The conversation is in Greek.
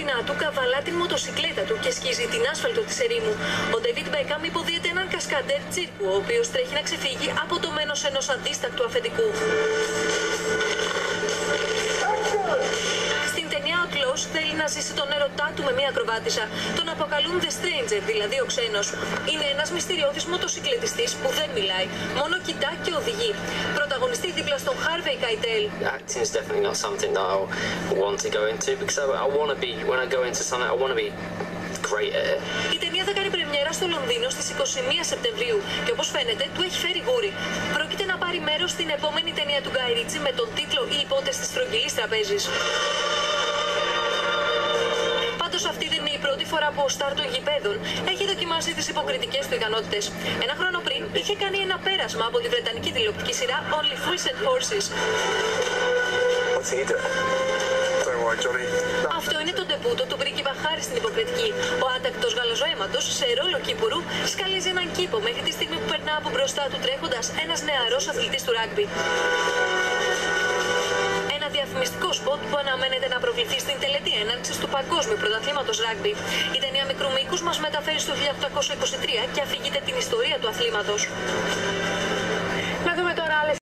πτώνα του καβαλά την μοτοσυκλέτα του και σκίζει την άσφαλτο της ερήμου. Ο Ντέβιτ Μπέκαμ υποδίεται έναν κασκαντέρ τσίρκου, ο οποίος τρέχει να ξεφύγει από το μένος ενός αντίστακτου αφεντικού. Στην ταινία Ο Close θέλει να ζήσει τον έρωτά του με μια ακροβάτησα. Τον αποκαλούν The Stranger, δηλαδή ο ξένος. Είναι ένας μυστηριώδης μοτοσυκλετιστής που δεν μιλάει, μόνο κοιτά και οδηγεί. Πρωταγωνιστή δίπλα στον Harvey Keitel. Acting is definitely not something that I want to go into because I, I want to be, when I go into something, I want to be great at it. Η ταινία θα κάνει πρεμιέρα στο Λονδίνο στις 21 Σεπτεμβρίου και όπως φαίνεται του έχει φέρει γούρι. Πρόκειται να πάρει μέρος στην επόμενη ταινία του Γκάι Ρίτσι με τον τίτλο «Οι υπότες της στρογγυλής τραπέζης». Πάντως αυτή δεν είναι η πρώτη φορά που ο Στάρ των γηπέδων έχει δοκιμάσει τις υποκριτικές του ικανότητες. Ένα χρόνο πριν είχε κάνει ένα πέρασμα από τη βρετανική τηλεοπτική σειρά Only Fools and Horses. What's he doing? Don't worry, Johnny. Αυτό είναι το ντεπούτο του πρίγκιπα Χάρη στην υποκριτική. Ο άτακτος γαλαζοαίματο σε ρόλο κύπουρου σκαλίζει έναν κήπο μέχρι τη στιγμή που περνά από μπροστά του τρέχοντας ένας νεαρός αθλητής του ράγκμπι. Ένα διαφημιστικό σποτ που αναμένεται να προκληθεί στην τελετή έναρξης του Παγκόσμιου Πρωταθλήματος Ράγκμπι. Η ταινία Μικρού Μήκους μας μεταφέρει στο 1823 και αφηγείται την ιστορία του αθλήματος. Να δούμε τώρα άλλες